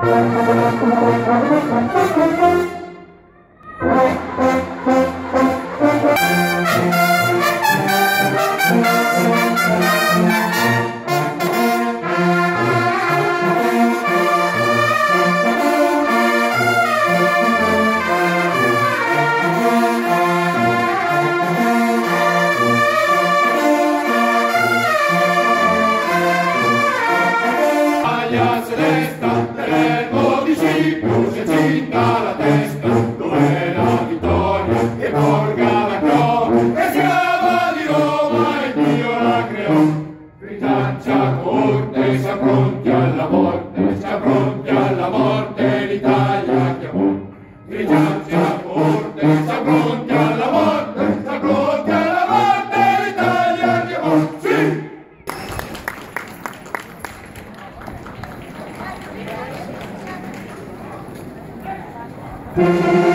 Thank you. Calacò esclava di Roma e Dio la creò Britannia corte sia pronti alla morte sia pronti alla morte l'Italia chiamò Britannia corte sia pronti alla morte sia pronti alla morte l'Italia chiamò! Thank you.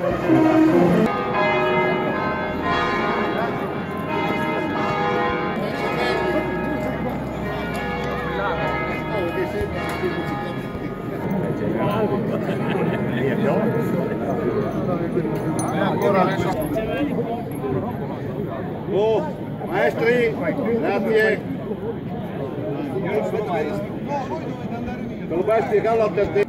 Oh, maestri, grazie. Kalau pasti kalau tertib.